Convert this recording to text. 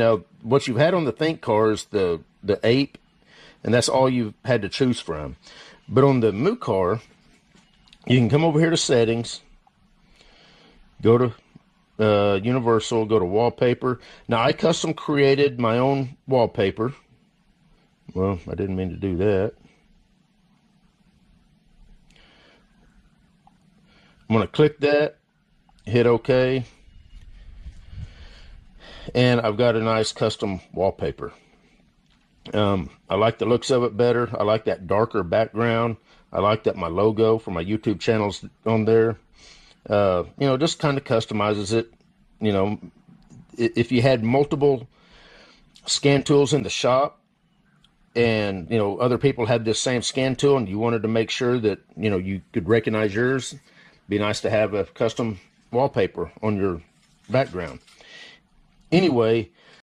now what you've had on the Thinkcar is the the ape, and that's all you've had to choose from. But on the Mucar, you can come over here to settings, go to uh, Universal, go to wallpaper. Now I custom created my own wallpaper. Well, I didn't mean to do that. I'm going to click that, hit OK, and I've got a nice custom wallpaper. Um, I like the looks of it better. I like that darker background. I like that my logo for my YouTube channel's on there. Uh, you know, just kind of customizes it. You know, if you had multiple scan tools in the shop, and you know other people had this same scan tool, and you wanted to make sure that you know you could recognize yours, be nice to have a custom wallpaper on your background. Anyway,